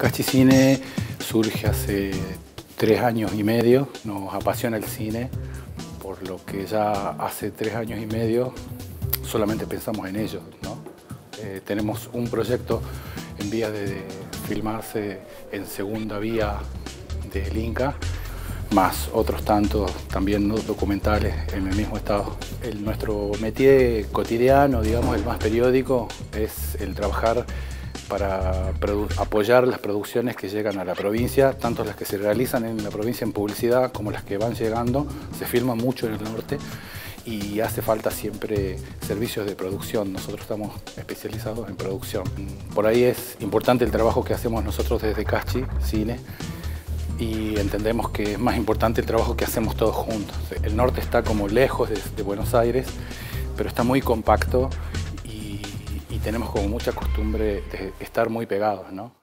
Cachicine surge hace tres años y medio, nos apasiona el cine, por lo que ya hace tres años y medio solamente pensamos en ello. Eh, tenemos un proyecto en vía de filmarse en segunda vía del Inca, más otros tantos también documentales en el mismo estado. Nuestro métier cotidiano, digamos, el más periódico, es el trabajar para apoyar las producciones que llegan a la provincia, tanto las que se realizan en la provincia en publicidad como las que van llegando. Se filma mucho en el norte y hace falta siempre servicios de producción. Nosotros estamos especializados en producción. Por ahí es importante el trabajo que hacemos nosotros desde Cachi, Cine, y entendemos que es más importante el trabajo que hacemos todos juntos. El norte está como lejos de, de Buenos Aires, pero está muy compacto tenemos como mucha costumbre de estar muy pegados, ¿no?